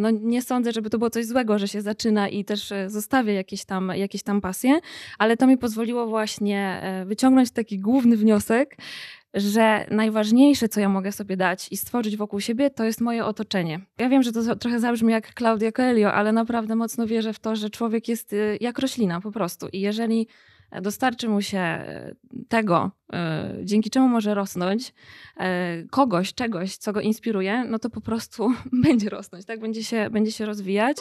no nie sądzę, żeby to było coś złego, że się zaczyna i też e, zostawia jakieś tam, jakieś tam pasje, ale to mi pozwoliło właśnie e, wyciągnąć taki główny wniosek, że najważniejsze, co ja mogę sobie dać i stworzyć wokół siebie, to jest moje otoczenie. Ja wiem, że to trochę zabrzmi jak Claudia Coelho, ale naprawdę mocno wierzę w to, że człowiek jest y, jak roślina po prostu. I jeżeli dostarczy mu się y, tego, y, dzięki czemu może rosnąć, kogoś, czegoś, co go inspiruje, no to po prostu będzie rosnąć, tak? Będzie się, będzie się rozwijać.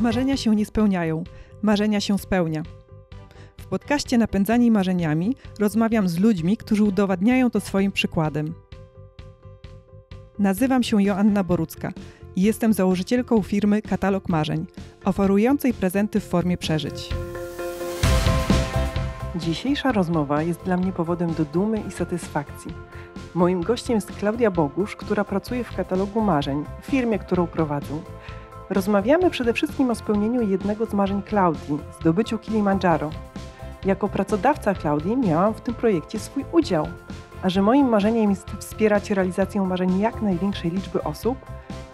Marzenia się nie spełniają, marzenia się spełnia. W podcaście Napędzani Marzeniami rozmawiam z ludźmi, którzy udowadniają to swoim przykładem. Nazywam się Joanna Borucka i jestem założycielką firmy Katalog Marzeń, oferującej prezenty w formie przeżyć. Dzisiejsza rozmowa jest dla mnie powodem do dumy i satysfakcji. Moim gościem jest Klaudia Bogusz, która pracuje w Katalogu Marzeń, firmie, którą prowadzę. Rozmawiamy przede wszystkim o spełnieniu jednego z marzeń Klaudii, zdobyciu Kilimandżaro, jako pracodawca Klaudii miałam w tym projekcie swój udział. A że moim marzeniem jest wspierać realizację marzeń jak największej liczby osób,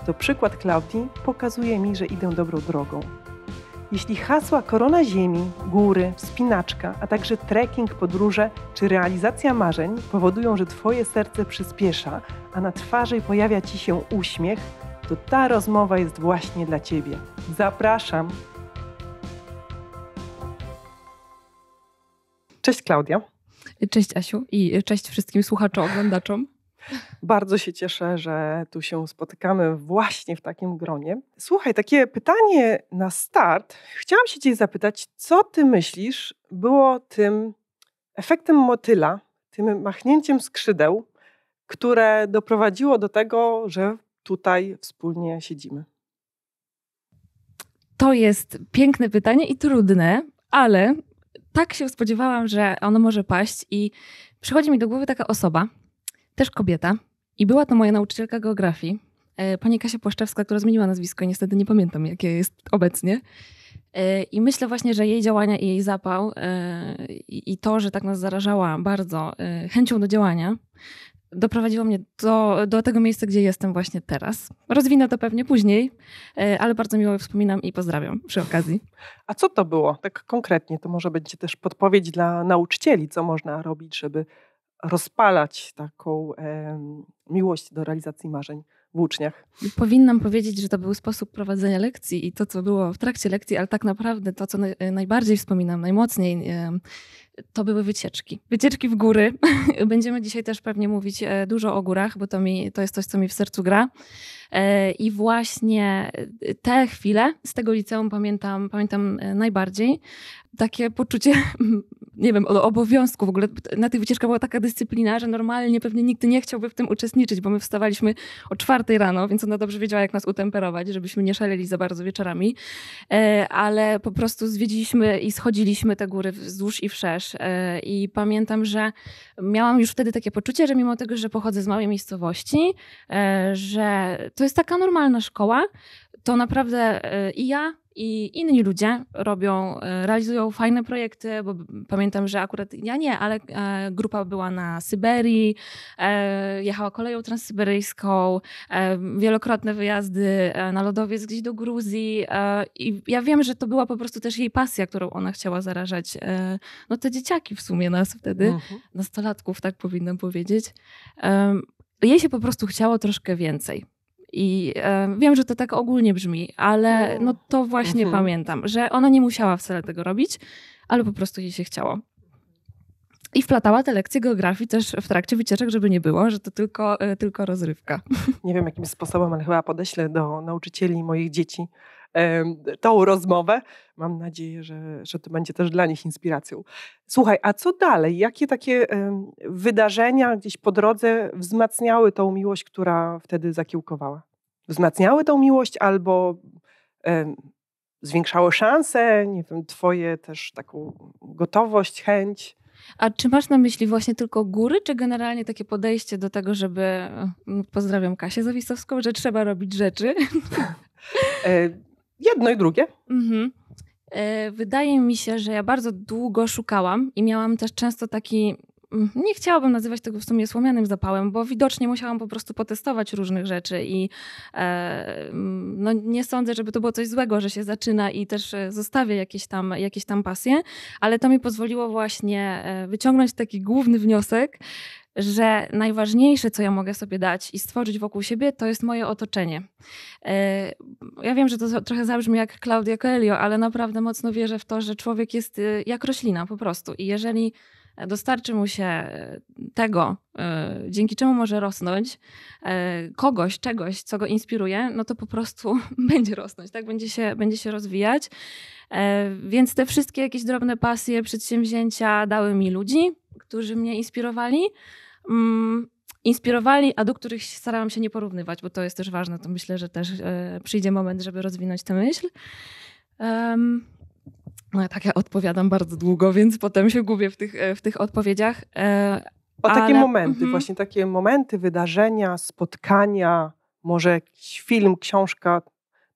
to przykład Klaudii pokazuje mi, że idę dobrą drogą. Jeśli hasła korona ziemi, góry, wspinaczka, a także trekking, podróże czy realizacja marzeń powodują, że Twoje serce przyspiesza, a na twarzy pojawia Ci się uśmiech, to ta rozmowa jest właśnie dla Ciebie. Zapraszam! Cześć Klaudia. Cześć Asiu i cześć wszystkim słuchaczom, oglądaczom. Bardzo się cieszę, że tu się spotykamy właśnie w takim gronie. Słuchaj, takie pytanie na start. Chciałam się Cię zapytać, co Ty myślisz było tym efektem motyla, tym machnięciem skrzydeł, które doprowadziło do tego, że tutaj wspólnie siedzimy? To jest piękne pytanie i trudne, ale tak się spodziewałam, że ono może paść i przychodzi mi do głowy taka osoba, też kobieta i była to moja nauczycielka geografii, e, pani Kasia Płaszczewska, która zmieniła nazwisko, niestety nie pamiętam jakie jest obecnie. E, I myślę właśnie, że jej działania i jej zapał e, i to, że tak nas zarażała bardzo chęcią do działania, doprowadziło mnie do, do tego miejsca, gdzie jestem właśnie teraz. Rozwinę to pewnie później, ale bardzo miło wspominam i pozdrawiam przy okazji. A co to było? Tak konkretnie, to może będzie też podpowiedź dla nauczycieli, co można robić, żeby rozpalać taką miłość do realizacji marzeń w uczniach. Powinnam powiedzieć, że to był sposób prowadzenia lekcji i to, co było w trakcie lekcji, ale tak naprawdę to, co najbardziej wspominam, najmocniej, to były wycieczki. Wycieczki w góry. Będziemy dzisiaj też pewnie mówić e, dużo o górach, bo to, mi, to jest coś, co mi w sercu gra. E, I właśnie te chwile z tego liceum pamiętam, pamiętam e, najbardziej. Takie poczucie nie wiem, obowiązku w ogóle. Na tych wycieczkach była taka dyscyplina, że normalnie pewnie nikt nie chciałby w tym uczestniczyć, bo my wstawaliśmy o czwartej rano, więc ona dobrze wiedziała, jak nas utemperować, żebyśmy nie szaleli za bardzo wieczorami. E, ale po prostu zwiedziliśmy i schodziliśmy te góry wzdłuż i wszerz. E, I pamiętam, że miałam już wtedy takie poczucie, że mimo tego, że pochodzę z małej miejscowości, e, że to jest taka normalna szkoła, to naprawdę i ja, i inni ludzie robią, e, realizują fajne projekty, bo pamiętam, że akurat ja nie, ale e, grupa była na Syberii, e, jechała koleją transsyberyjską, wielokrotne wyjazdy na lodowiec gdzieś do Gruzji i ja wiem, że to była po prostu też jej pasja, którą ona chciała zarażać. No te dzieciaki w sumie nas wtedy, mhm. nastolatków tak powinnam powiedzieć. Jej się po prostu chciało troszkę więcej. I e, wiem, że to tak ogólnie brzmi, ale no to właśnie mhm. pamiętam, że ona nie musiała wcale tego robić, ale po prostu jej się chciało. I wplatała te lekcje geografii też w trakcie wycieczek, żeby nie było, że to tylko, e, tylko rozrywka. Nie wiem jakim sposobem, ale chyba podeślę do nauczycieli moich dzieci tą rozmowę. Mam nadzieję, że, że to będzie też dla nich inspiracją. Słuchaj, a co dalej? Jakie takie wydarzenia gdzieś po drodze wzmacniały tą miłość, która wtedy zakiełkowała? Wzmacniały tą miłość albo zwiększały szanse, nie wiem, twoje też taką gotowość, chęć? A czy masz na myśli właśnie tylko góry, czy generalnie takie podejście do tego, żeby, pozdrawiam Kasię Zawisowską, że trzeba robić rzeczy? Jedno i drugie. Mhm. E, wydaje mi się, że ja bardzo długo szukałam i miałam też często taki mm, nie chciałabym nazywać tego w sumie słomianym zapałem, bo widocznie musiałam po prostu potestować różnych rzeczy i e, no, nie sądzę, żeby to było coś złego, że się zaczyna i też e, zostawię jakieś tam, jakieś tam pasje, ale to mi pozwoliło właśnie e, wyciągnąć taki główny wniosek, że najważniejsze, co ja mogę sobie dać i stworzyć wokół siebie, to jest moje otoczenie. E, ja wiem, że to trochę zabrzmi jak Claudia Coelho, ale naprawdę mocno wierzę w to, że człowiek jest y, jak roślina po prostu. I jeżeli dostarczy mu się e, tego, e, dzięki czemu może rosnąć, kogoś, czegoś, co go inspiruje, no to po prostu będzie rosnąć, tak? Będzie się, będzie się rozwijać. Więc te wszystkie jakieś drobne pasje, przedsięwzięcia dały mi ludzi, którzy mnie inspirowali. Mm, inspirowali, a do których starałam się nie porównywać, bo to jest też ważne. To myślę, że też e, przyjdzie moment, żeby rozwinąć tę myśl. Um, no tak, ja odpowiadam bardzo długo, więc potem się gubię w tych, e, w tych odpowiedziach. E, o ale... takie momenty, mm -hmm. właśnie takie momenty, wydarzenia, spotkania, może jakiś film, książka.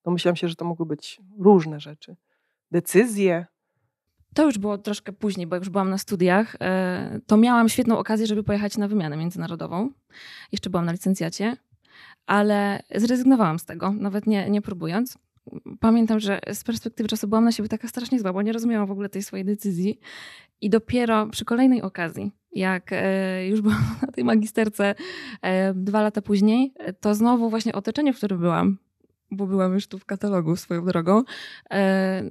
Domyślam się, że to mogły być różne rzeczy. Decyzje. To już było troszkę później, bo już byłam na studiach. E, to miałam świetną okazję, żeby pojechać na wymianę międzynarodową. Jeszcze byłam na licencjacie, ale zrezygnowałam z tego, nawet nie, nie próbując. Pamiętam, że z perspektywy czasu byłam na siebie taka strasznie zła, bo nie rozumiałam w ogóle tej swojej decyzji. I dopiero przy kolejnej okazji, jak e, już byłam na tej magisterce e, dwa lata później, to znowu właśnie otoczenie, w którym byłam, bo byłam już tu w katalogu swoją drogą, e,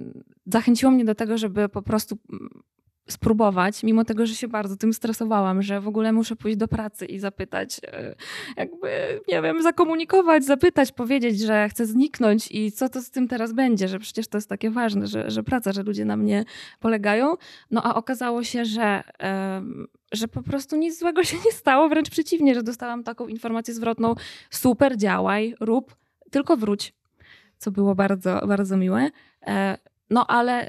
zachęciło mnie do tego, żeby po prostu mm, spróbować, mimo tego, że się bardzo tym stresowałam, że w ogóle muszę pójść do pracy i zapytać, e, jakby, nie wiem, zakomunikować, zapytać, powiedzieć, że chcę zniknąć i co to z tym teraz będzie, że przecież to jest takie ważne, że, że praca, że ludzie na mnie polegają. No a okazało się, że, że po prostu nic złego się nie stało, wręcz przeciwnie, że dostałam taką informację zwrotną, super, działaj, rób, tylko wróć, co było bardzo, bardzo miłe. E, no ale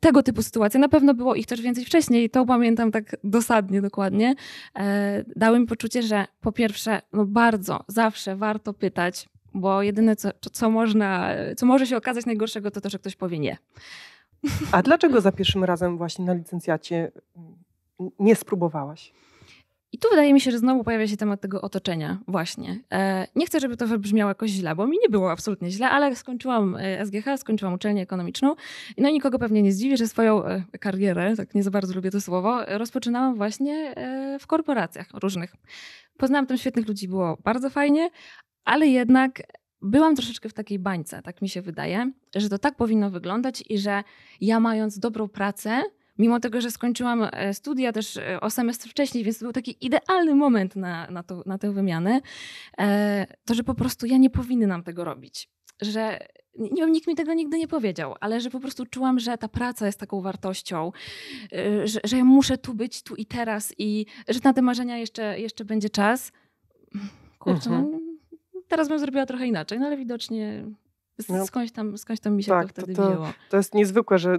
tego typu sytuacje, na pewno było ich też więcej wcześniej, to pamiętam tak dosadnie, dokładnie, e, dały mi poczucie, że po pierwsze, no bardzo, zawsze warto pytać, bo jedyne, co, co, można, co może się okazać najgorszego, to to, że ktoś powie nie. A dlaczego za pierwszym razem właśnie na licencjacie nie spróbowałaś? I tu wydaje mi się, że znowu pojawia się temat tego otoczenia, właśnie. E, nie chcę, żeby to wybrzmiało jakoś źle, bo mi nie było absolutnie źle, ale skończyłam e, SGH, skończyłam uczelnię ekonomiczną. No i nikogo pewnie nie zdziwi, że swoją e, karierę, tak nie za bardzo lubię to słowo, rozpoczynałam właśnie w korporacjach różnych. Poznałam tam świetnych ludzi, było bardzo fajnie, ale jednak byłam troszeczkę w takiej bańce, tak mi się wydaje, że to tak powinno wyglądać i że ja mając dobrą pracę, mimo tego, że skończyłam e, studia też e, o semestr wcześniej, więc to był taki idealny moment na, na, to, na tę wymianę, e, to że po prostu ja nie powinnam tego robić. Że nie wiem, nikt mi tego nigdy nie powiedział, ale że po prostu czułam, że ta praca jest taką wartością, że, że ja muszę tu być, tu i teraz i że na te marzenia jeszcze, jeszcze będzie czas. Kurczę, no, mhm. teraz bym zrobiła trochę inaczej, no ale widocznie no, skądś, tam, skądś tam mi się tak, to wtedy to, wzięło. To jest niezwykłe, że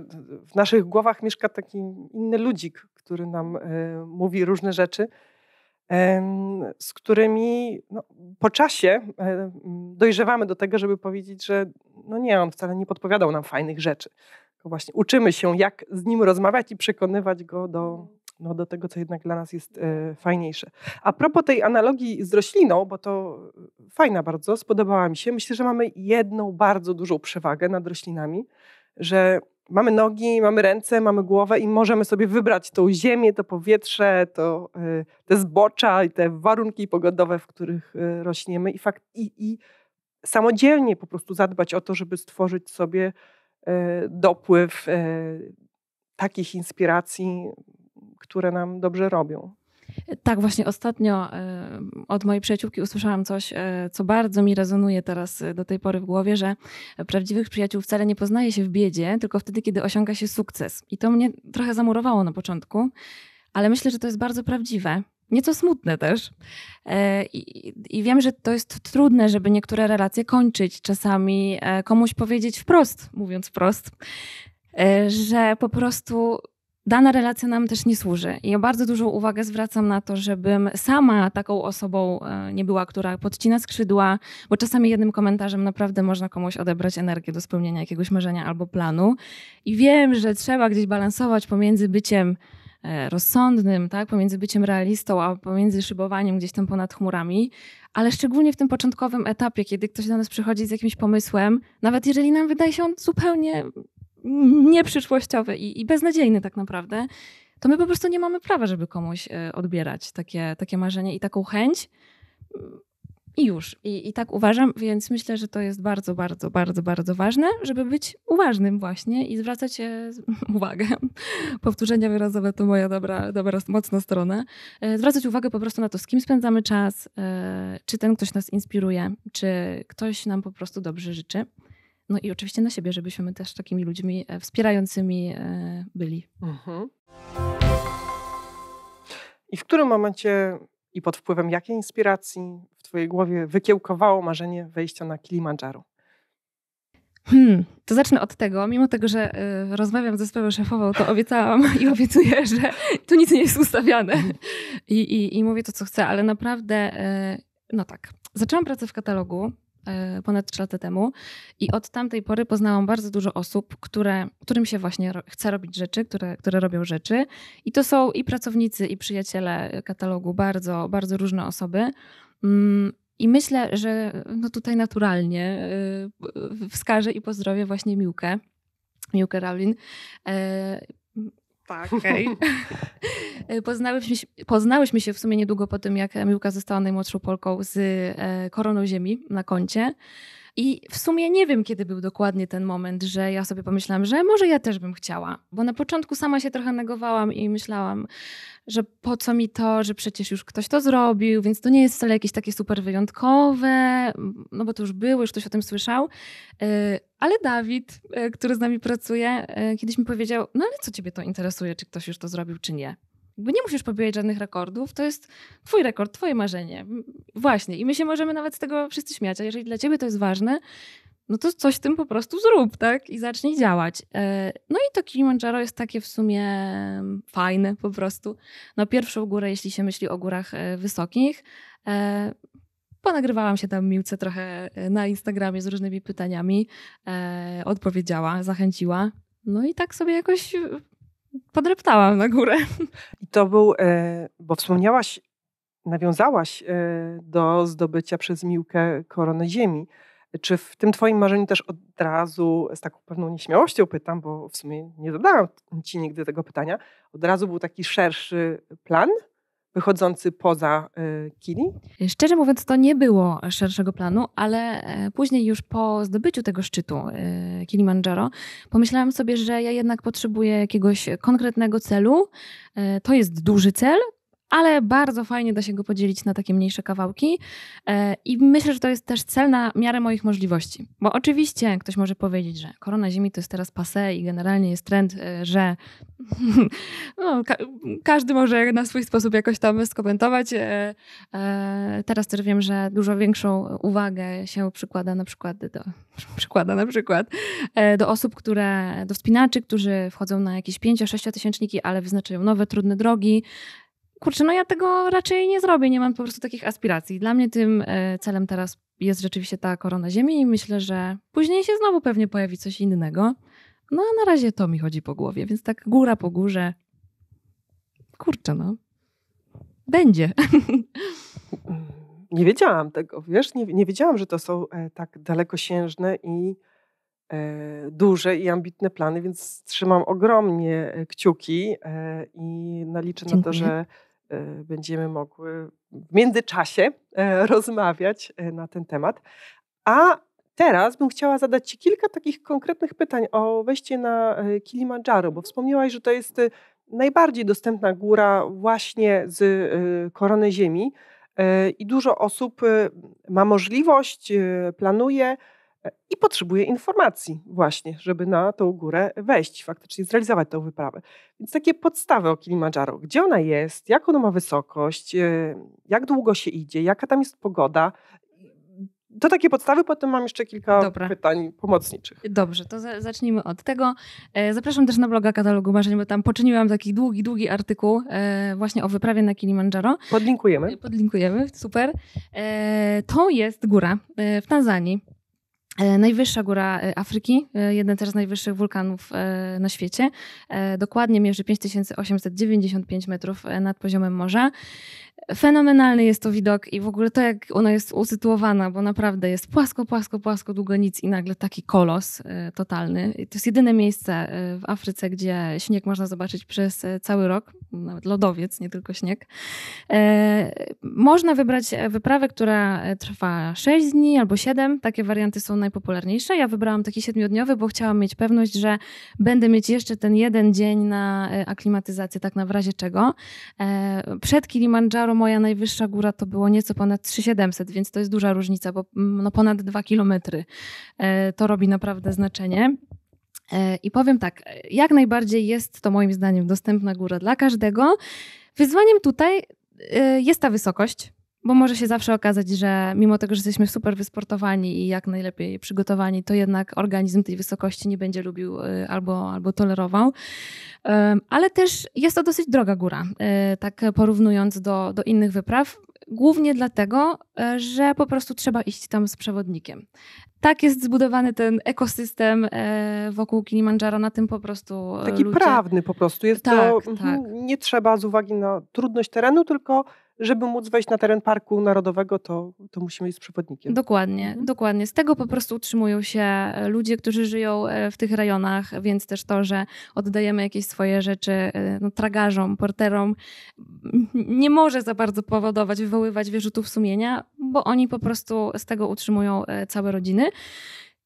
w naszych głowach mieszka taki inny ludzik, który nam y, mówi różne rzeczy, y, z którymi no, po czasie y, dojrzewamy do tego, żeby powiedzieć, że no nie, on wcale nie podpowiadał nam fajnych rzeczy. Tylko właśnie uczymy się, jak z nim rozmawiać i przekonywać go do, no, do tego, co jednak dla nas jest e, fajniejsze. A propos tej analogii z rośliną, bo to fajna bardzo, spodobała mi się. Myślę, że mamy jedną bardzo dużą przewagę nad roślinami, że mamy nogi, mamy ręce, mamy głowę i możemy sobie wybrać tą ziemię, to powietrze, to, e, te zbocza i te warunki pogodowe, w których e, rośniemy i, fakt, i, i samodzielnie po prostu zadbać o to, żeby stworzyć sobie dopływ takich inspiracji, które nam dobrze robią. Tak, właśnie ostatnio e, od mojej przyjaciółki usłyszałam coś, e, co bardzo mi rezonuje teraz e, do tej pory w głowie, że prawdziwych przyjaciół wcale nie poznaje się w biedzie, tylko wtedy, kiedy osiąga się sukces. I to mnie trochę zamurowało na początku, ale myślę, że to jest bardzo prawdziwe. Nieco smutne też. I, I, wiem, że to jest trudne, żeby niektóre relacje kończyć. Czasami komuś powiedzieć wprost, mówiąc wprost, że po prostu dana relacja nam też nie służy. I ja bardzo dużą uwagę zwracam na to, żebym sama taką osobą e, nie była, która podcina skrzydła, bo czasami jednym komentarzem naprawdę można komuś odebrać energię do spełnienia jakiegoś marzenia albo planu. I wiem, że trzeba gdzieś balansować pomiędzy byciem rozsądnym, tak, pomiędzy byciem realistą, a pomiędzy szybowaniem gdzieś tam ponad chmurami, ale szczególnie w tym początkowym etapie, kiedy ktoś do nas przychodzi z jakimś pomysłem, nawet jeżeli nam wydaje się on zupełnie nieprzyszłościowy i, i beznadziejny tak naprawdę, to my po prostu nie mamy prawa, żeby komuś e, odbierać takie, takie marzenie i taką chęć. I już. I, I tak uważam, więc myślę, że to jest bardzo, bardzo, bardzo, bardzo ważne, żeby być uważnym właśnie i zwracać uwagę, powtórzenia wyrazowe to moja dobra, dobra, mocna strona, e, zwracać uwagę po prostu na to, z kim spędzamy czas, e, czy ten ktoś nas inspiruje, czy ktoś nam po prostu dobrze życzy. No i oczywiście na siebie, żebyśmy też takimi ludźmi wspierającymi byli. Mhm. I w którym momencie i pod wpływem jakiej inspiracji w Twojej głowie wykiełkowało marzenie wejścia na Kilimandżaro? Hmm, to zacznę od tego, mimo tego, że y, rozmawiam ze swoją szefową, to obiecałam i obiecuję, że tu nic nie jest ustawiane I, i, i mówię to, co chcę, ale naprawdę, y, no tak, zaczęłam pracę w katalogu E, ponad 3 lata temu i od tamtej pory poznałam bardzo dużo osób, które, którym się właśnie chce robić rzeczy, które, które robią rzeczy i to są i pracownicy, i przyjaciele katalogu, bardzo, bardzo różne osoby. Mm, I myślę, że no tutaj naturalnie e, wskażę i pozdrowię właśnie Miłkę, Miłkę Raulin. E, tak. Okay. poznałyśmy, się, poznałyśmy się w sumie niedługo po tym, jak Miłka została najmłodszą Polką z e, Koroną Ziemi na koncie. I w sumie nie wiem, kiedy był dokładnie ten moment, że ja sobie pomyślałam, że może ja też bym chciała. Bo na początku sama się trochę negowałam i myślałam, że po co mi to, że przecież już ktoś to zrobił, więc to nie jest wcale jakieś takie super wyjątkowe, no bo to już było, już ktoś o tym słyszał. E, ale Dawid, e, który z nami pracuje, e, kiedyś mi powiedział: No ale co ciebie to interesuje, czy ktoś już to zrobił, czy nie? Jakby nie musisz pobijać żadnych rekordów, to jest twój rekord, twoje marzenie. Właśnie. I my się możemy nawet z tego wszyscy śmiać, a jeżeli dla ciebie to jest ważne, no to coś tym po prostu zrób, tak? I zacznij działać. E, no i to Kilimandżaro jest takie w sumie mm, fajne po prostu. No pierwszą górę, jeśli się myśli o górach e, wysokich, e, ponagrywałam się tam Miłce trochę na Instagramie z różnymi pytaniami, odpowiedziała, zachęciła. No i tak sobie jakoś podreptałam na górę. I to był, bo wspomniałaś, nawiązałaś do zdobycia przez Miłkę korony ziemi. Czy w tym Twoim marzeniu też od razu, z taką pewną nieśmiałością pytam, bo w sumie nie zadałam Ci nigdy tego pytania, od razu był taki szerszy plan? Wychodzący poza y, Kili? Szczerze mówiąc, to nie było szerszego planu, ale e, później już po zdobyciu tego szczytu y, Kilimandżaro pomyślałam sobie, że ja jednak potrzebuję jakiegoś konkretnego celu. E, to jest duży cel, ale bardzo fajnie da się go podzielić na takie mniejsze kawałki. E, I myślę, że to jest też cel na miarę moich możliwości. Bo oczywiście ktoś może powiedzieć, że korona Ziemi to jest teraz passe i generalnie jest trend, e, że no, ka każdy może na swój sposób jakoś tam skomentować. E, teraz też wiem, że dużo większą uwagę się przykłada na przykład do, przykłada na przykład do osób, które, do wspinaczy, którzy wchodzą na jakieś 5-6 tysięczniki, ale wyznaczają nowe, trudne drogi kurczę, no ja tego raczej nie zrobię, nie mam po prostu takich aspiracji. Dla mnie tym e, celem teraz jest rzeczywiście ta korona Ziemi i myślę, że później się znowu pewnie pojawi coś innego. No a na razie to mi chodzi po głowie, więc tak góra po górze. Kurczę, no. Będzie. Nie wiedziałam tego, wiesz? Nie, nie wiedziałam, że to są e, tak dalekosiężne i duże i ambitne plany, więc trzymam ogromnie e, kciuki e, i naliczę Dziękuję. na to, że E, będziemy mogły w międzyczasie e, rozmawiać e, na ten temat. A teraz bym chciała zadać Ci kilka takich konkretnych pytań o wejście na Kilimandżaro, bo wspomniałaś, że to jest najbardziej dostępna góra właśnie z korony Ziemi i dużo osób ma możliwość, planuje i potrzebuje informacji właśnie, żeby na tą górę wejść, faktycznie zrealizować tę wyprawę. Więc takie podstawy o Kilimandżaro. Gdzie ona jest, jak ona ma wysokość, e, jak długo się idzie, jaka tam jest pogoda. To takie podstawy, potem mam jeszcze kilka Dobra. pytań pomocniczych. Dobrze, to zacznijmy od tego. E, zapraszam też na bloga Katalogu Marzeń, bo tam poczyniłam taki długi, długi artykuł e, właśnie o wyprawie na Kilimandżaro. Podlinkujemy. Podlinkujemy, super. To jest góra w Tanzanii Najwyższa góra Afryki, jeden też z najwyższych wulkanów na świecie. Dokładnie mierzy 5895 metrów nad poziomem morza. Fenomenalny jest to widok i w ogóle to, jak ona jest usytuowana, bo naprawdę jest płasko, płasko, płasko, długo nic i nagle taki kolos y, totalny. To jest jedyne miejsce y, w Afryce, gdzie śnieg można zobaczyć przez y, cały rok, nawet lodowiec, nie tylko śnieg. E, można wybrać wyprawę, która trwa 6 dni albo 7. Takie warianty są najpopularniejsze. Ja wybrałam taki siedmiodniowy, bo chciałam mieć pewność, że będę mieć jeszcze ten jeden dzień na aklimatyzację, tak na razie czego. E, przed Kilimandżaro moja najwyższa góra to było nieco ponad 3700, więc to jest duża różnica, bo mm, no ponad 2 kilometry. E, to robi naprawdę znaczenie. E, I powiem tak, jak najbardziej jest to moim zdaniem dostępna góra dla każdego. Wyzwaniem tutaj e, jest ta wysokość, bo może się zawsze okazać, że mimo tego, że jesteśmy super wysportowani i jak najlepiej przygotowani, to jednak organizm tej wysokości nie będzie lubił albo, albo tolerował. Ale też jest to dosyć droga góra, e, tak porównując do, do innych wypraw. Głównie dlatego, e, że po prostu trzeba iść tam z przewodnikiem. Tak jest zbudowany ten ekosystem wokół Kilimandżaro, na tym po prostu. Taki ludzie... prawny po prostu. Jest tak, to, tak. Nie trzeba z uwagi na trudność terenu, tylko żeby móc wejść na teren Parku Narodowego, to, to musimy iść z przewodnikiem. Dokładnie, mhm. dokładnie. Z tego po prostu utrzymują się e, ludzie, którzy żyją e, w tych rejonach, więc też to, że oddajemy jakieś swoje rzeczy e, no, tragarzom, porterom, nie może za bardzo powodować, wywoływać wyrzutów sumienia, bo oni po prostu z tego utrzymują całe rodziny.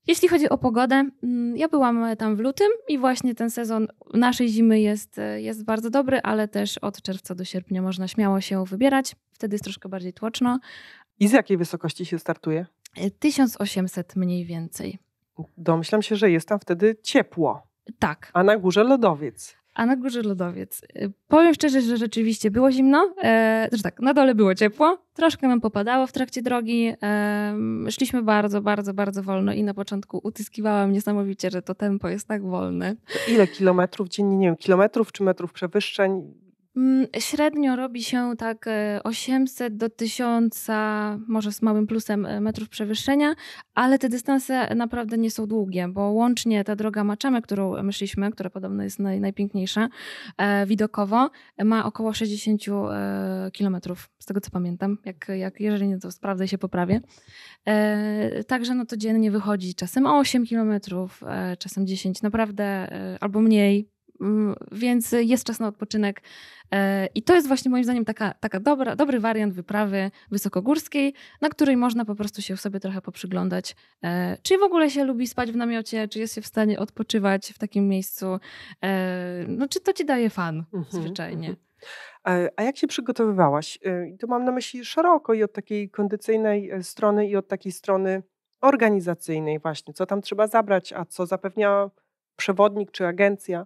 Jeśli chodzi o pogodę, mm, ja byłam tam w lutym i właśnie ten sezon naszej zimy jest, jest bardzo dobry, ale też od czerwca do sierpnia można śmiało się wybierać. Wtedy jest troszkę bardziej tłoczno. I z jakiej wysokości się startuje? 1800 mniej więcej. Domyślam się, że jest tam wtedy ciepło. Tak. A na górze lodowiec a na górze lodowiec. Y, powiem szczerze, że rzeczywiście było zimno. E, znaczy tak, na dole było ciepło, troszkę nam popadało w trakcie drogi. E, szliśmy bardzo, bardzo, bardzo wolno i na początku utyskiwałam niesamowicie, że to tempo jest tak wolne. Ile kilometrów dziennie, nie wiem, kilometrów czy metrów przewyższeń średnio robi się tak 800 e, do 1000, może z małym plusem e, metrów przewyższenia, ale te dystanse naprawdę nie są długie, bo łącznie ta droga Maczamy, którą myśleliśmy, która podobno jest naj, najpiękniejsza e, widokowo, ma około 60 e, kilometrów, z tego co pamiętam. Jak, jak, jeżeli nie, to sprawdzę i się poprawię. E, także no to dziennie wychodzi czasem 8 kilometrów, e, czasem 10, naprawdę, albo mniej, mm, więc jest czas na odpoczynek. E, I to jest właśnie moim zdaniem taka, taka dobra, dobry wariant wyprawy wysokogórskiej, na której można po prostu się sobie trochę poprzyglądać. E, czy w ogóle się lubi spać w namiocie, czy jest się w stanie odpoczywać w takim miejscu, e, no czy to ci daje fan mhm, zwyczajnie. Mhm. A jak się przygotowywałaś? I tu mam na myśli szeroko i od takiej kondycyjnej strony, i od takiej strony organizacyjnej właśnie. Co tam trzeba zabrać, a co zapewnia przewodnik czy agencja?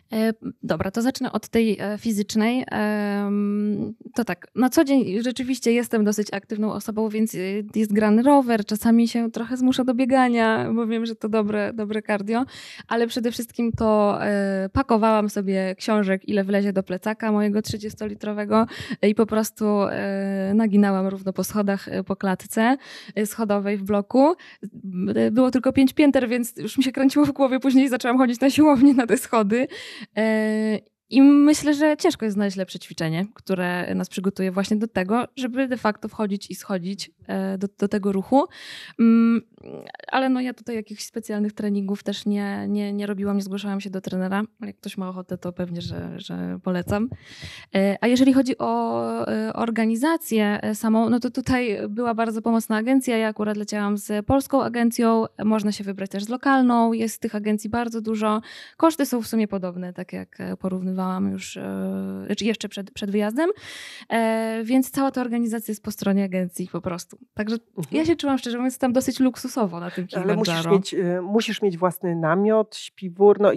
dobra, to zacznę od tej e, fizycznej. To tak, na co dzień rzeczywiście jestem dosyć aktywną osobą, więc e, jest grany rower, czasami się trochę zmusza do biegania, bo wiem, że to dobre, dobre cardio, ale przede wszystkim to pakowałam sobie książek, ile wlezie do plecaka mojego 30-litrowego i po prostu naginałam równo po schodach po klatce schodowej w bloku. Było tylko pięć pięter, więc już mi się kręciło w głowie, później zaczęłam chodzić na siłownię na te schody. E, I myślę, że ciężko jest znaleźć lepsze ćwiczenie, które nas przygotuje właśnie do tego, żeby de facto wchodzić i schodzić e, do, do tego ruchu. Ale no ja tutaj jakichś specjalnych treningów też nie, nie, nie robiłam, nie zgłaszałam się do trenera. Jak ktoś ma ochotę, to pewnie, że, że polecam. E, a jeżeli chodzi o organizację samą, no to tutaj była bardzo pomocna agencja. Ja akurat leciałam z polską agencją. Można się wybrać też z lokalną. Jest tych agencji bardzo dużo. Koszty są w sumie podobne, tak jak porównywałam już e, znaczy jeszcze przed, przed wyjazdem, e, więc cała ta organizacja jest po stronie agencji po prostu. Także mhm. ja się czułam szczerze mówiąc tam dosyć luksusowo na tym Ale musisz mieć, e, musisz mieć własny namiot, śpiwór, no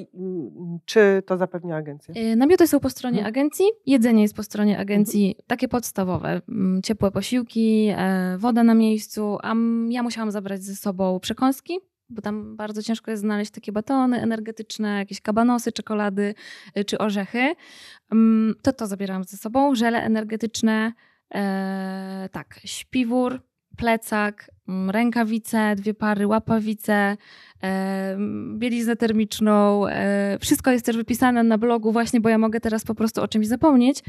czy to zapewnia agencja? Namioty są po stronie mhm. agencji, jedzenie jest po stronie agencji, mhm. takie podstawowe, mm, ciepłe posiłki, woda na miejscu, a ja musiałam zabrać ze sobą przekąski, bo tam bardzo ciężko jest znaleźć takie batony energetyczne, jakieś kabanosy, czekolady y, czy orzechy. Mm, to to zabierałam ze sobą. Żele energetyczne, e, tak, śpiwór, plecak, rękawice, dwie pary łapawice, e, bieliznę termiczną. E, wszystko jest też wypisane na blogu właśnie, bo ja mogę teraz po prostu o czymś zapomnieć,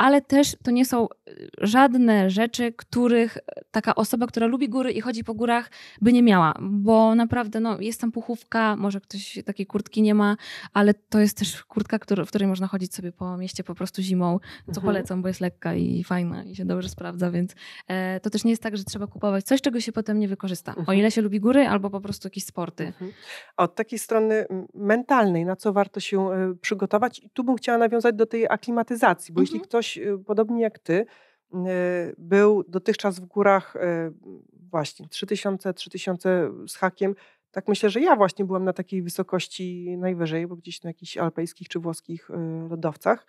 ale też to nie są e, żadne rzeczy, których taka osoba, która lubi góry i chodzi po górach, by nie miała, bo naprawdę no, jest tam puchówka, może ktoś takiej kurtki nie ma, ale to jest też kurtka, który, w której można chodzić sobie po mieście po prostu zimą, co mhm. polecam, bo jest lekka i fajna i się dobrze sprawdza, więc e, to też nie jest tak, że trzeba kupować coś, czego się potem nie wykorzysta, mhm. o ile się lubi góry albo po prostu jakieś sporty. Mhm. Od takiej strony mentalnej, na co warto się e, przygotować i tu bym chciała nawiązać do tej aklimatyzacji, bo jeśli mhm. E, podobnie jak ty, e, był dotychczas w górach właśnie 3000, 3000 z hakiem, tak myślę, że ja właśnie byłam na takiej wysokości najwyżej, bo gdzieś na jakichś alpejskich czy włoskich lodowcach.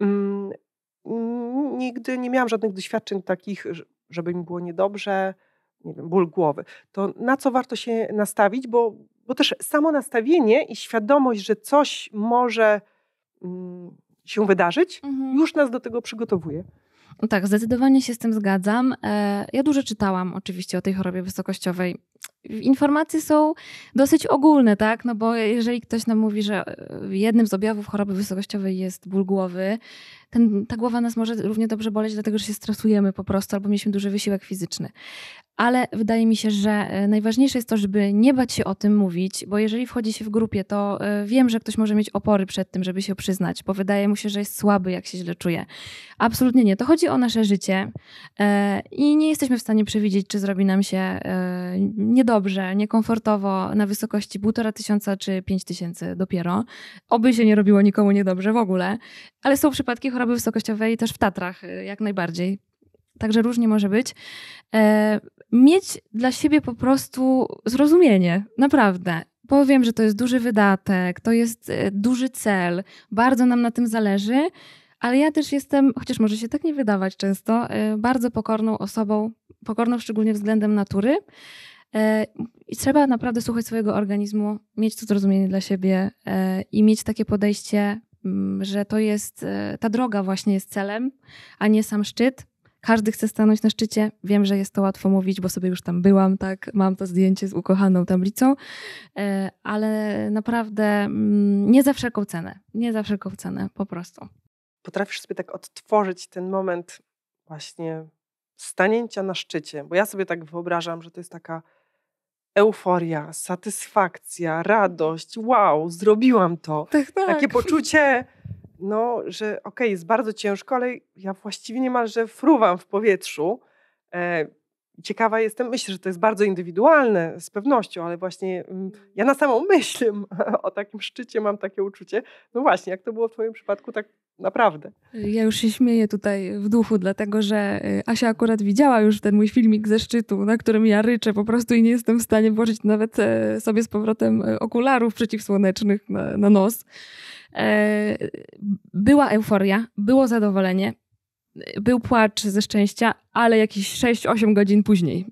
Mm, nigdy nie miałam żadnych doświadczeń takich, żeby mi było niedobrze, nie wiem, ból głowy. To na co warto się nastawić, bo, bo też samo nastawienie i świadomość, że coś może mm, się wydarzyć, mhm. już nas do tego przygotowuje. No tak, zdecydowanie się z tym zgadzam. E, ja dużo czytałam oczywiście o tej chorobie wysokościowej. Informacje są dosyć ogólne, tak? No bo jeżeli ktoś nam mówi, że e, jednym z objawów choroby wysokościowej jest ból głowy, ten, ta głowa nas może równie dobrze boleć, dlatego że się stresujemy po prostu albo mieliśmy duży wysiłek fizyczny. Ale wydaje mi się, że e, najważniejsze jest to, żeby nie bać się o tym mówić, bo jeżeli wchodzi się w grupie, to e, wiem, że ktoś może mieć opory przed tym, żeby się przyznać, bo wydaje mu się, że jest słaby, jak się źle czuje. Absolutnie nie. To chodzi o nasze życie i nie jesteśmy w stanie przewidzieć, czy zrobi nam się niedobrze, niekomfortowo na wysokości półtora tysiąca czy pięć tysięcy dopiero. Oby się nie robiło nikomu niedobrze w ogóle, ale są przypadki choroby wysokościowej też w Tatrach, jak najbardziej. Także różnie może być. E, mieć dla siebie po prostu zrozumienie, naprawdę. Powiem, że to jest duży wydatek, to jest e, duży cel, bardzo nam na tym zależy, ale ja też jestem, chociaż może się tak nie wydawać często, e, bardzo pokorną osobą, pokorną szczególnie względem natury. E, I trzeba naprawdę słuchać swojego organizmu, mieć to zrozumienie dla siebie i mieć takie podejście, mm, że to jest, ta droga właśnie jest celem, a nie sam szczyt. Każdy chce stanąć na szczycie. Wiem, że jest to łatwo mówić, bo sobie już tam byłam, tak. Mam to zdjęcie z ukochaną tablicą, e, ale naprawdę mm, nie za wszelką cenę. Nie za wszelką cenę, po prostu. Potrafisz sobie tak odtworzyć ten moment właśnie stanięcia na szczycie, bo ja sobie tak wyobrażam, że to jest taka euforia, satysfakcja, radość. Wow, zrobiłam to. Tak, tak. Takie poczucie no, że okej, okay, jest bardzo ciężko, ale ja właściwie niemalże fruwam w powietrzu. E, ciekawa jestem, myślę, że to jest bardzo indywidualne z pewnością, ale właśnie mm, ja na samą myśl o takim szczycie mam takie uczucie. No właśnie, jak to było w Twoim przypadku, tak naprawdę. Ja już się śmieję tutaj w duchu, dlatego że y, Asia akurat widziała już ten mój filmik ze szczytu, na którym ja ryczę po prostu i nie jestem w stanie włożyć nawet e, sobie z powrotem e, okularów przeciwsłonecznych na, na nos. E, była euforia, było zadowolenie, był płacz ze szczęścia, ale jakieś 6-8 godzin później,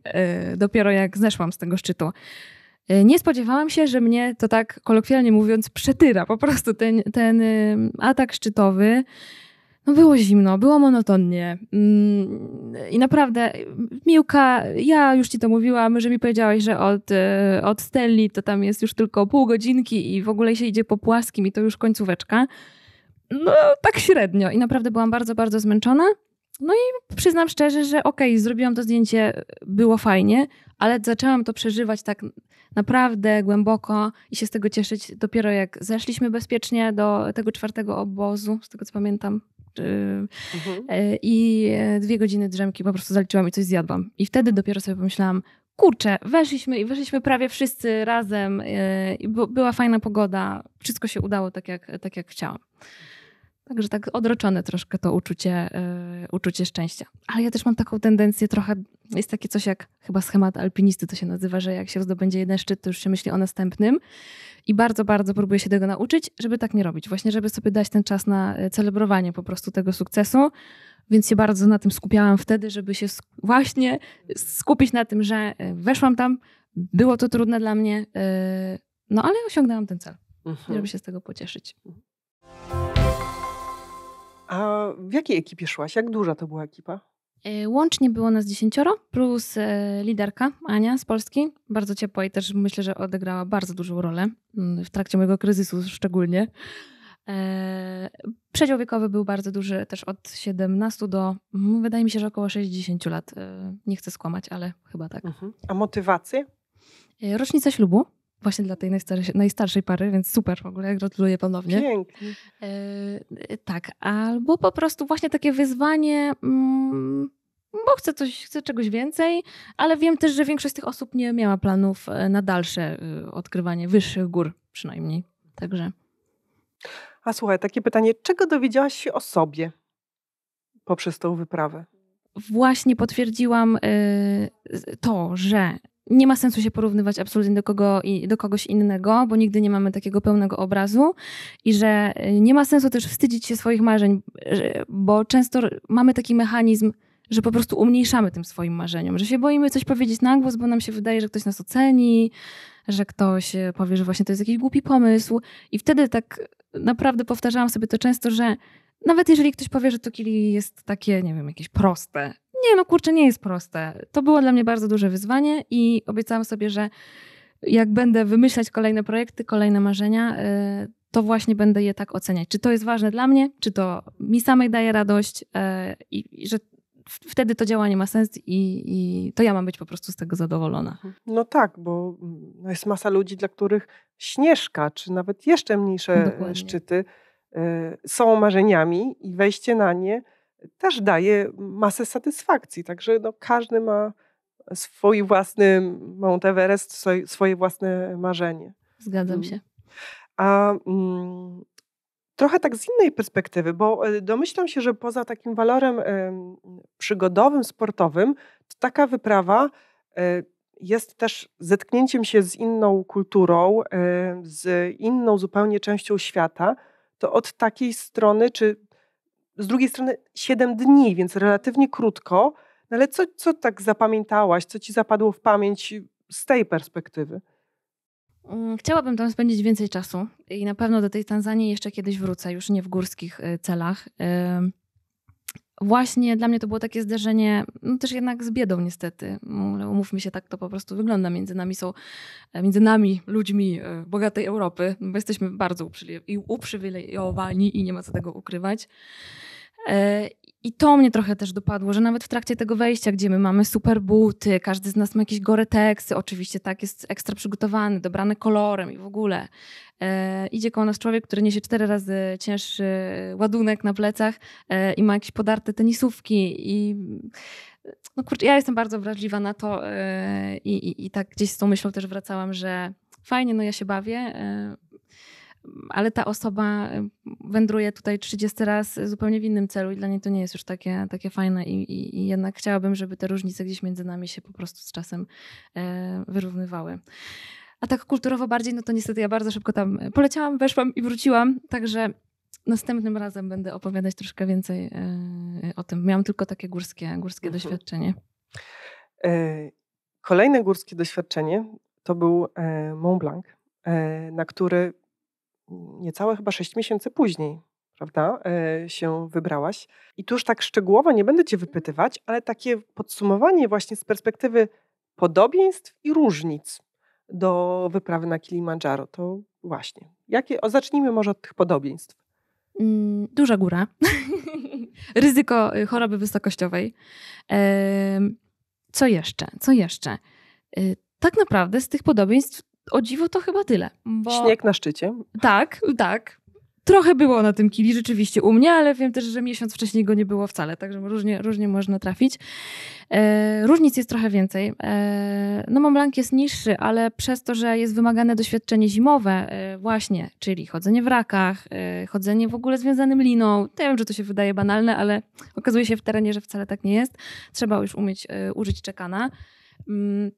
dopiero jak zeszłam z tego szczytu. E, nie spodziewałam się, że mnie to tak kolokwialnie mówiąc przetyra. Po prostu ten, ten atak szczytowy no było zimno, było monotonnie. Mm, I naprawdę, Miłka, ja już ci to mówiłam, że mi powiedziałaś, że od, e, od Stelli to tam jest już tylko pół godzinki i w ogóle się idzie po płaskim i to już końcóweczka. No, tak średnio. I naprawdę byłam bardzo, bardzo zmęczona. No i przyznam szczerze, że okej, okay, zrobiłam to zdjęcie, było fajnie, ale zaczęłam to przeżywać tak naprawdę głęboko i się z tego cieszyć dopiero jak zeszliśmy bezpiecznie do tego czwartego obozu, z tego co pamiętam, Mhm. E, I e, dwie godziny drzemki po prostu zaliczyłam i coś zjadłam. I wtedy dopiero sobie pomyślałam, kurczę, weszliśmy i weszliśmy prawie wszyscy razem. E, I była fajna pogoda. Wszystko się udało tak, jak, tak jak chciałam. Także tak odroczone troszkę to uczucie, uczucie szczęścia. Ale ja też mam taką tendencję trochę, jest takie coś jak chyba schemat alpinisty to się nazywa, że jak się zdobędzie jeden szczyt, to już się myśli o następnym. I bardzo, bardzo próbuję się tego nauczyć, żeby tak nie robić. Właśnie, żeby sobie dać ten czas na e, celebrowanie po prostu tego sukcesu. Więc się bardzo na tym skupiałam wtedy, żeby się właśnie skupić na tym, że e, weszłam tam, było to trudne dla mnie, e, no ale osiągnęłam ten cel, mhm. żeby się z tego pocieszyć. A w jakiej ekipie szłaś? Jak duża to była ekipa? E, łącznie było nas dziesięcioro, plus e, liderka Ania z Polski, bardzo ciepła i też myślę, że odegrała bardzo dużą rolę mm, w trakcie mojego kryzysu szczególnie. E, przedział wiekowy był bardzo duży, też od 17 do, mm, wydaje mi się, że około 60 lat. Nie chcę skłamać, ale chyba tak. Mhm. A motywacje? Rocznica ślubu, właśnie dla tej najstarszej, najstarszej pary, więc super w ogóle, gratuluję ponownie. Pięknie. E, tak, albo po prostu właśnie takie wyzwanie, mm, bo chcę, coś, chcę czegoś więcej, ale wiem też, że większość z tych osób nie miała planów e, na dalsze e, odkrywanie wyższych gór przynajmniej. Także. A słuchaj, takie pytanie, czego dowiedziałaś się o sobie poprzez tą wyprawę? Właśnie potwierdziłam to, że nie ma sensu się porównywać absolutnie do, kogo, do kogoś innego, bo nigdy nie mamy takiego pełnego obrazu i że y, nie ma sensu też wstydzić się swoich marzeń, bo często mamy taki mechanizm, że po prostu umniejszamy tym swoim marzeniom, że się boimy coś powiedzieć na głos, bo nam się wydaje, że ktoś nas oceni, że ktoś y, powie, że właśnie to jest jakiś głupi pomysł. I wtedy tak naprawdę powtarzałam sobie to często, że nawet jeżeli ktoś powie, że to kili jest takie, nie wiem, jakieś proste, nie, no kurczę, nie jest proste. To było dla mnie bardzo duże wyzwanie i obiecałam sobie, że jak będę wymyślać kolejne projekty, kolejne marzenia, y, to właśnie będę je tak oceniać. Czy to jest ważne dla mnie, czy to mi samej daje radość y, i że wtedy to działanie ma sens i, i, to ja mam być po prostu z tego zadowolona. Mhm. No tak, bo mm, jest masa ludzi, dla których śnieżka, czy nawet jeszcze mniejsze Dokładnie. szczyty y, są marzeniami i wejście na nie też daje masę satysfakcji. Także no, każdy ma swój własny Mount Everest, swoje własne marzenie. Zgadzam mm. się. A mm, trochę tak z innej perspektywy, bo e, domyślam się, że poza takim walorem przygodowym, sportowym, to taka wyprawa y, jest też zetknięciem się z inną kulturą, y, z inną zupełnie częścią świata. To od takiej strony, czy z drugiej strony 7 dni, więc relatywnie krótko. No ale co, co tak zapamiętałaś, co ci zapadło w pamięć z tej perspektywy? Mm, chciałabym tam spędzić więcej czasu i na pewno do tej Tanzanii jeszcze kiedyś wrócę, już nie w górskich y, celach. Właśnie dla mnie to było takie zderzenie, no też jednak z biedą niestety. No, umówmy się, tak to po prostu wygląda. Między nami są, e, między nami, ludźmi e, bogatej Europy, bo jesteśmy bardzo uprzywilejowani i nie ma co tego ukrywać. I to mnie trochę też dopadło, że nawet w trakcie tego wejścia, gdzie my mamy super buty, każdy z nas ma jakieś goreteksy, oczywiście tak, jest ekstra przygotowany, dobrany kolorem i w ogóle. E, idzie koło nas człowiek, który niesie cztery razy cięższy ładunek na plecach e, i ma jakieś podarte tenisówki i no kurczę, ja jestem bardzo wrażliwa na to e, i, i, i tak gdzieś z tą myślą też wracałam, że fajnie, no ja się bawię, e, ale ta osoba y, wędruje tutaj 30 raz zupełnie w innym celu i dla niej to nie jest już takie, takie fajne i, i, i jednak chciałabym, żeby te różnice gdzieś między nami się po prostu z czasem e, wyrównywały. A tak kulturowo bardziej, no to niestety ja bardzo szybko tam poleciałam, weszłam i wróciłam, także następnym razem będę opowiadać troszkę więcej e, o tym. Miałam tylko takie górskie, górskie mhm. doświadczenie. E, kolejne górskie doświadczenie to był Mont Blanc, na który niecałe chyba 6 miesięcy później, prawda, e, się wybrałaś. I tu już tak szczegółowo nie będę Cię wypytywać, ale takie podsumowanie właśnie z perspektywy podobieństw i różnic do wyprawy na Kilimandżaro, to właśnie. Jakie, o, zacznijmy może od tych podobieństw. Mm, duża góra, ryzyko y, choroby wysokościowej. Co jeszcze? Co jeszcze? Y, tak naprawdę z tych podobieństw o dziwo to chyba tyle. Bo... Śnieg na szczycie. Tak, tak. Trochę było na tym kili rzeczywiście u mnie, ale wiem też, że miesiąc wcześniej go nie było wcale, także różnie, różnie można trafić. E, różnic jest trochę więcej. E, no Mont Blanc jest niższy, ale przez to, że jest wymagane doświadczenie zimowe e, właśnie, czyli chodzenie w rakach, e, chodzenie w ogóle związanym liną. Ja wiem, że to się wydaje banalne, ale okazuje się w terenie, że wcale tak nie jest. Trzeba już umieć e, użyć czekana. Mm,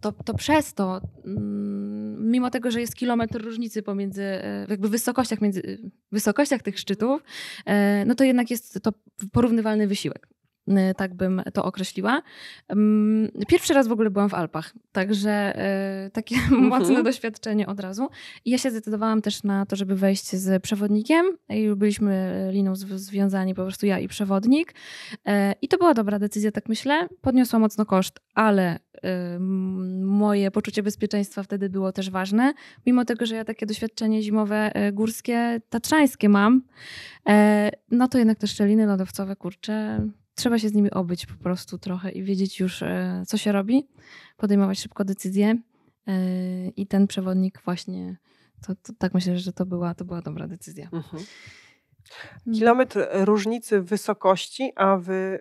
to, to przez to, mm, mimo tego, że jest kilometr różnicy pomiędzy, e, jakby wysokościach, między, wysokościach tych szczytów, e, no to jednak jest to porównywalny wysiłek. Y, tak bym to określiła. Mm, pierwszy raz w ogóle byłam w Alpach, także y, takie mhm. mocne doświadczenie od razu. I ja się zdecydowałam też na to, żeby wejść z przewodnikiem i byliśmy liną związani, po prostu ja i przewodnik. E, I to była dobra decyzja, tak myślę. Podniosła mocno koszt, ale moje poczucie bezpieczeństwa wtedy było też ważne. Mimo tego, że ja takie doświadczenie zimowe górskie, tatrzańskie mam, no to jednak te szczeliny lodowcowe, kurcze, trzeba się z nimi obyć po prostu trochę i wiedzieć już, e, co się robi, podejmować szybko decyzje. I ten przewodnik właśnie, to, to tak myślę, że to była, to była dobra decyzja. Mhm. Kilometr różnicy w wysokości, a wy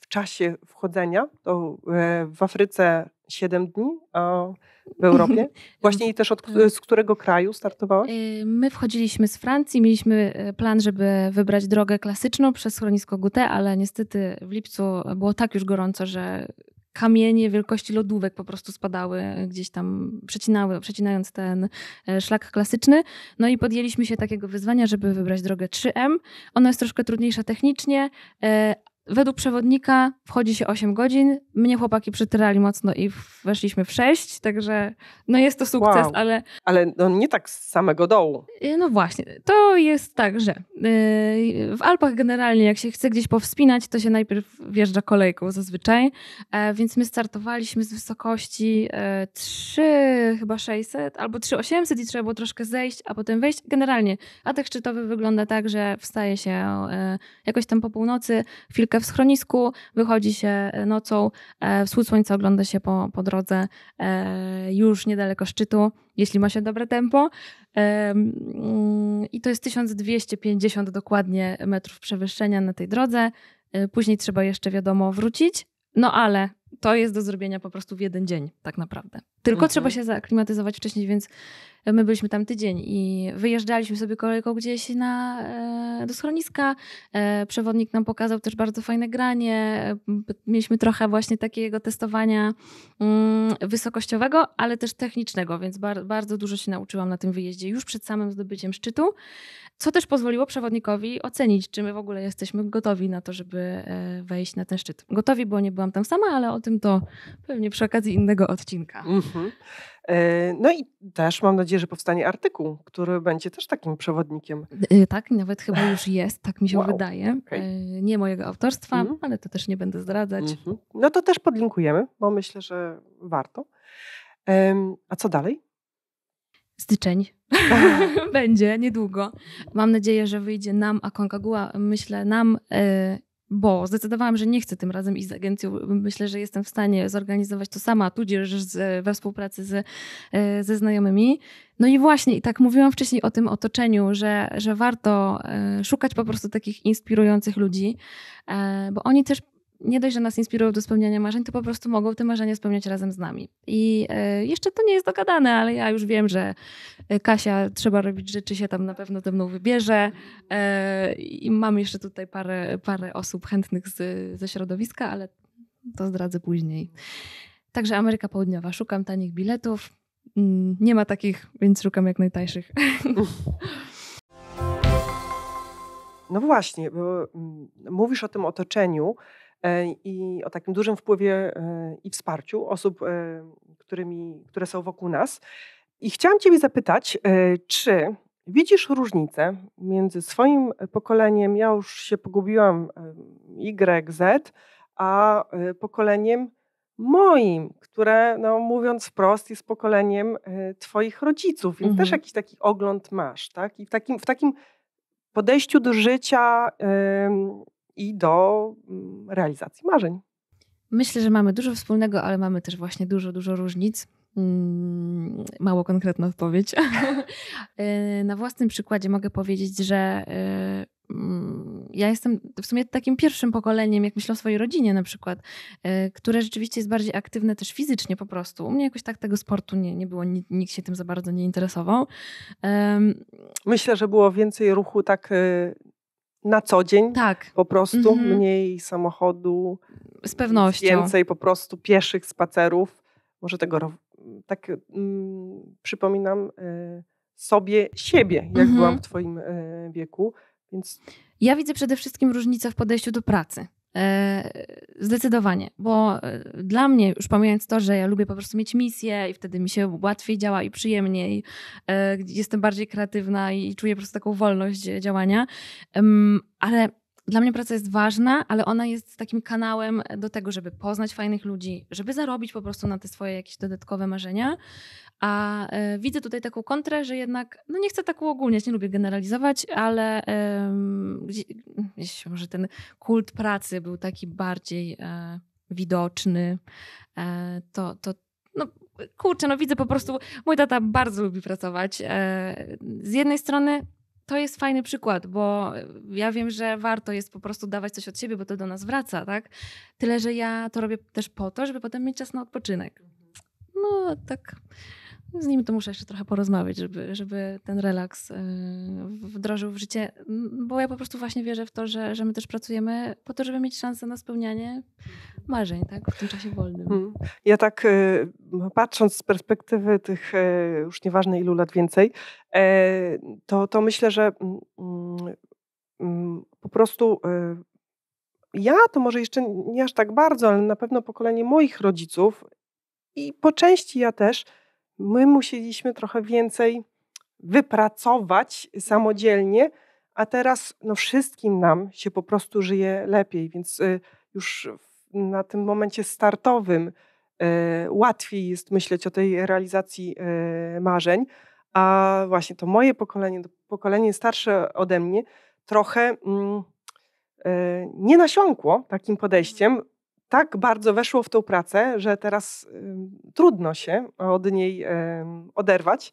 w czasie wchodzenia, to e, w Afryce 7 dni, w Europie? Właśnie i też od z którego kraju startowałaś? My wchodziliśmy z Francji, mieliśmy e, plan, żeby wybrać drogę klasyczną przez schronisko Gute, ale niestety w lipcu było tak już gorąco, że kamienie wielkości lodówek po prostu spadały gdzieś tam, przecinały, przecinając ten e, szlak klasyczny. No i podjęliśmy się takiego wyzwania, żeby wybrać drogę 3M. Ona jest troszkę trudniejsza technicznie, Według przewodnika wchodzi się 8 godzin. Mnie chłopaki przytyrali mocno i weszliśmy w 6, także no jest to sukces, wow. ale. Ale no nie tak z samego dołu. Y, no właśnie, to jest tak, że y, w Alpach generalnie, jak się chce gdzieś powspinać, to się najpierw wjeżdża kolejką zazwyczaj. E, więc my startowaliśmy z wysokości 3, e, chyba 600 albo 3800 i trzeba było troszkę zejść, a potem wejść. Generalnie atak szczytowy wygląda tak, że wstaje się e, jakoś tam po północy, chwilkę w schronisku, wychodzi się e, nocą, e, wschód słońca ogląda się po, po drodze e, już niedaleko szczytu, jeśli ma się dobre tempo. Mm, I to jest 1250 dokładnie metrów przewyższenia na tej drodze. Później trzeba jeszcze, wiadomo, wrócić. No ale to jest do zrobienia po prostu w jeden dzień, tak naprawdę. Tylko mhm. trzeba się zaaklimatyzować wcześniej, więc my byliśmy tam tydzień i wyjeżdżaliśmy sobie kolejką gdzieś na, e, do schroniska. E, przewodnik nam pokazał też bardzo fajne granie. Mieliśmy trochę właśnie takiego testowania mm, wysokościowego, ale też technicznego, więc bardzo dużo się nauczyłam na tym wyjeździe już przed samym zdobyciem szczytu, co też pozwoliło przewodnikowi ocenić, czy my w ogóle jesteśmy gotowi na to, żeby e, wejść na ten szczyt. Gotowi, bo nie byłam tam sama, ale o tym to pewnie przy okazji innego odcinka. Mhm. E, no i też mam nadzieję, że powstanie artykuł, który będzie też takim przewodnikiem. E, tak, nawet chyba już jest, tak mi się wow. wydaje. Okay. E, nie mojego autorstwa, mm. ale to też nie będę zdradzać. Mm -hmm. No to też podlinkujemy, bo myślę, że warto. A co dalej? Styczeń. będzie niedługo. Mam nadzieję, że wyjdzie nam Aconcagua. Myślę nam bo zdecydowałam, że nie chcę tym razem iść z agencją. Myślę, że jestem w stanie zorganizować to sama, tudzież z, we współpracy z, e, ze znajomymi. No i właśnie, i tak mówiłam wcześniej o tym otoczeniu, że, że warto e, szukać po prostu takich inspirujących ludzi, e, bo oni też nie dość, że nas inspirują do spełniania marzeń, to po prostu mogą te marzenia spełniać razem z nami. I e, jeszcze to nie jest dogadane, ale ja już wiem, że e, Kasia trzeba robić rzeczy, się tam na pewno ze mną wybierze. E, I mam jeszcze tutaj parę, parę osób chętnych z, ze środowiska, ale to zdradzę później. Także Ameryka Południowa. Szukam tanich biletów. Mm, nie ma takich, więc szukam jak najtańszych. No właśnie, bo mm, mówisz o tym otoczeniu. E, i o takim dużym wpływie e, i wsparciu osób, e, którymi, które są wokół nas. I chciałam Ciebie zapytać, czy widzisz różnicę między swoim pokoleniem, ja już się pogubiłam, Y, Z, a pokoleniem moim, które, no, mówiąc wprost, jest pokoleniem Twoich rodziców, więc mhm. też jakiś taki ogląd masz, tak? I w takim, w takim podejściu do życia i do mm, realizacji marzeń. Myślę, że mamy dużo wspólnego, ale mamy też właśnie dużo, dużo różnic. Mm, mało konkretna odpowiedź. E, na własnym przykładzie mogę powiedzieć, że e, mm, ja jestem w sumie takim pierwszym pokoleniem, jak myślę o swojej rodzinie na przykład, e, które rzeczywiście jest bardziej aktywne też fizycznie po prostu. U mnie jakoś tak tego sportu nie, nie było, nikt się tym za bardzo nie interesował. Myślę, że było więcej ruchu tak na co dzień. Tak. Po prostu mhm. mniej samochodu. Z pewnością. Więcej po prostu pieszych spacerów. Może tego tak mm, przypominam y, sobie siebie, jak mhm. byłam w Twoim y, wieku. Więc... Ja widzę przede wszystkim różnicę w podejściu do pracy. E, zdecydowanie, bo e, dla mnie, już pomijając to, że ja lubię po prostu mieć misję i wtedy mi się łatwiej działa i przyjemniej, e, jestem bardziej kreatywna i czuję po prostu taką wolność działania, ale dla mnie praca jest ważna, ale ona jest takim kanałem do tego, żeby poznać fajnych ludzi, żeby zarobić po prostu na te swoje jakieś dodatkowe marzenia. A e, widzę tutaj taką kontrę, że jednak, no nie chcę tak uogólniać, nie lubię generalizować, ale e, gdzieś może ten kult pracy był taki bardziej e, widoczny, e, to, to no, kurczę, no widzę po prostu, mój tata bardzo lubi pracować. Z jednej strony to jest fajny przykład, bo ja wiem, że warto jest po prostu dawać coś od siebie, bo to do nas wraca, tak? Tyle, że ja to robię też po to, żeby potem mieć czas na odpoczynek. No, tak z nim to muszę jeszcze trochę porozmawiać, żeby, żeby ten relaks y, wdrożył w życie, bo ja po prostu właśnie wierzę w to, że, że my też pracujemy po to, żeby mieć szansę na spełnianie marzeń tak, w tym czasie wolnym. Hmm. Ja tak y, patrząc z perspektywy tych y, już nieważne ilu lat więcej, e, to, to myślę, że mm, mm, po prostu ja to może jeszcze nie aż tak bardzo, ale na pewno pokolenie moich rodziców i po części ja też my musieliśmy trochę więcej wypracować samodzielnie, a teraz no, wszystkim nam się po prostu żyje lepiej, więc y, już na tym momencie startowym y, łatwiej jest myśleć o tej realizacji y, marzeń, a właśnie to moje pokolenie, pokolenie starsze ode mnie, trochę mm, nie nasiąkło takim podejściem, tak bardzo weszło w tą pracę, że teraz trudno się od niej oderwać,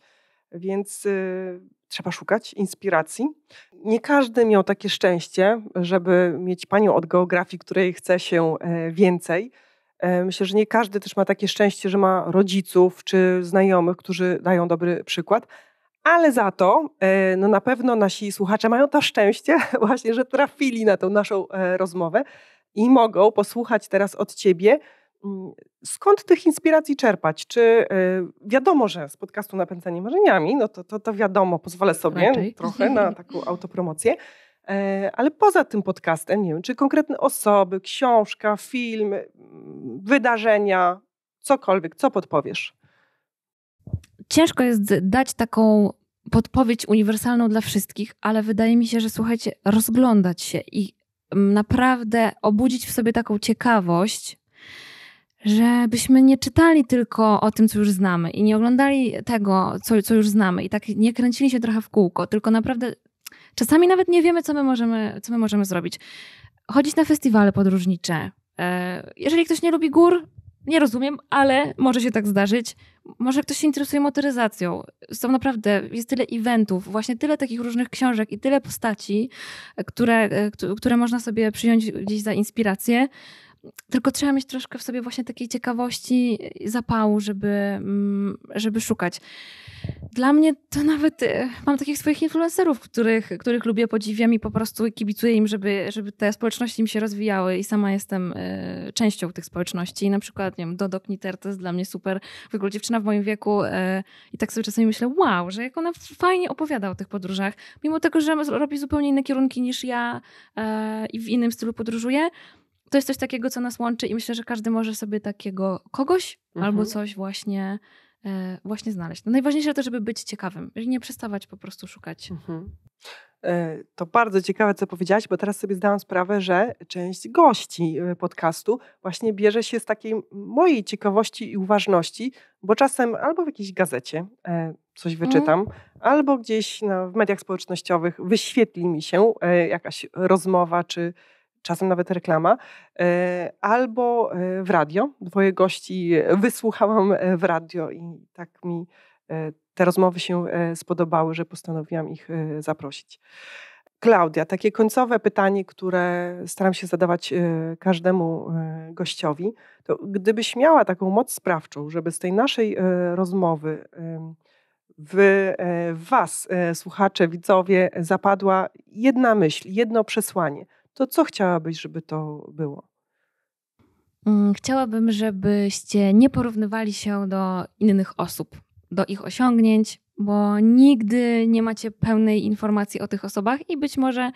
więc y, trzeba szukać inspiracji. Nie każdy miał takie szczęście, żeby mieć panią od geografii, której chce się e, więcej. E, myślę, że nie każdy też ma takie szczęście, że ma rodziców czy znajomych, którzy dają dobry przykład. Ale za to e, no na pewno nasi słuchacze mają to szczęście właśnie, że trafili na tą naszą rozmowę i mogą posłuchać teraz od ciebie, mm, skąd tych inspiracji czerpać? Czy y, wiadomo, że z podcastu Napędzanie Marzeniami, no to, to, to wiadomo, pozwolę sobie Raczej. trochę na taką autopromocję, e, ale poza tym podcastem, nie wiem, czy konkretne osoby, książka, film, wydarzenia, cokolwiek, co podpowiesz? Ciężko jest dać taką podpowiedź uniwersalną dla wszystkich, ale wydaje mi się, że słuchajcie, rozglądać się i naprawdę obudzić w sobie taką ciekawość, żebyśmy nie czytali tylko o tym, co już znamy i nie oglądali tego, co, co już znamy i tak nie kręcili się trochę w kółko, tylko naprawdę czasami nawet nie wiemy, co my możemy, co my możemy zrobić. Chodzić na festiwale podróżnicze. E, jeżeli ktoś nie lubi gór, nie rozumiem, ale może się tak zdarzyć. Może ktoś się interesuje motoryzacją. Są naprawdę, jest tyle eventów, właśnie tyle takich różnych książek i tyle postaci, które, e, które można sobie przyjąć gdzieś za inspirację. Tylko trzeba mieć troszkę w sobie właśnie takiej ciekawości, zapału, żeby, mm, żeby szukać. Dla mnie to nawet e, mam takich swoich influencerów, których, których lubię, podziwiam i po prostu kibicuję im, żeby, żeby te społeczności im się rozwijały i sama jestem e, częścią tych społeczności. I na przykład, nie wiem, Dodo Kniter to jest dla mnie super. W ogóle dziewczyna w moim wieku i tak sobie czasami myślę, wow, że jak ona fajnie opowiada o tych podróżach, mimo tego, że robi zupełnie inne kierunki niż ja i w innym stylu podróżuje, to jest coś takiego, co nas łączy i myślę, że każdy może sobie takiego kogoś mhm. albo coś właśnie, e, właśnie znaleźć. No najważniejsze to, żeby być ciekawym i nie przestawać po prostu szukać. Mhm. E, to bardzo ciekawe, co powiedziałaś, bo teraz sobie zdałam sprawę, że część gości e, podcastu właśnie bierze się z takiej mojej ciekawości i uważności, bo czasem albo w jakiejś gazecie e, coś wyczytam, mm. albo gdzieś no, w mediach społecznościowych wyświetli mi się jakaś rozmowa czy czasem nawet reklama, e, albo e, w radio. Dwoje gości wysłuchałam e, w radio i tak mi te rozmowy się spodobały, że postanowiłam ich zaprosić. Klaudia, takie końcowe pytanie, które staram się zadawać każdemu gościowi, to gdybyś miała taką moc sprawczą, żeby z tej naszej rozmowy w, Was, słuchacze, widzowie, zapadła jedna myśl, jedno przesłanie, to co chciałabyś, żeby to było? Mm, chciałabym, żebyście nie porównywali się do innych osób, do ich osiągnięć, bo nigdy nie macie pełnej informacji o tych osobach i być może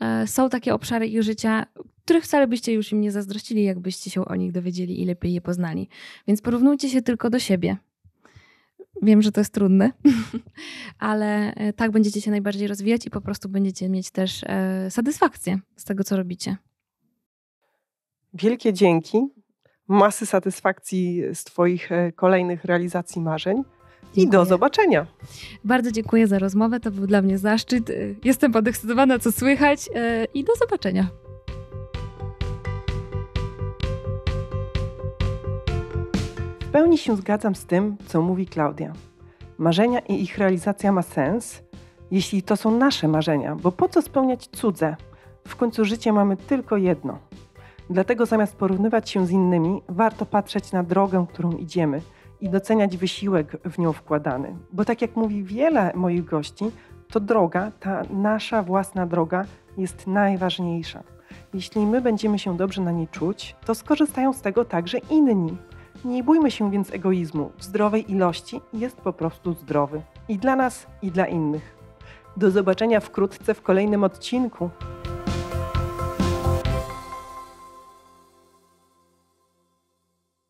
e, są takie obszary ich życia, których wcale byście już im nie zazdrościli, jakbyście się o nich dowiedzieli i lepiej je poznali. Więc porównujcie się tylko do siebie. Wiem, że to jest trudne, ale e, tak będziecie się najbardziej rozwijać i po prostu będziecie mieć też e, satysfakcję z tego, co robicie. Wielkie dzięki. Masy satysfakcji z Twoich e, kolejnych realizacji marzeń. Dziękuję. I do zobaczenia. Bardzo dziękuję za rozmowę. To był dla mnie zaszczyt. Jestem podekscytowana, co słychać. I do zobaczenia. Pełni się zgadzam z tym, co mówi Klaudia. Marzenia i ich realizacja ma sens, jeśli to są nasze marzenia, bo po co spełniać cudze? W końcu życie mamy tylko jedno. Dlatego zamiast porównywać się z innymi, warto patrzeć na drogę, którą idziemy i doceniać wysiłek w nią wkładany. Bo tak jak mówi wiele moich gości, to droga, ta nasza własna droga jest najważniejsza. Jeśli my będziemy się dobrze na niej czuć, to skorzystają z tego także inni. Nie bójmy się więc egoizmu. W zdrowej ilości jest po prostu zdrowy. I dla nas, i dla innych. Do zobaczenia wkrótce w kolejnym odcinku.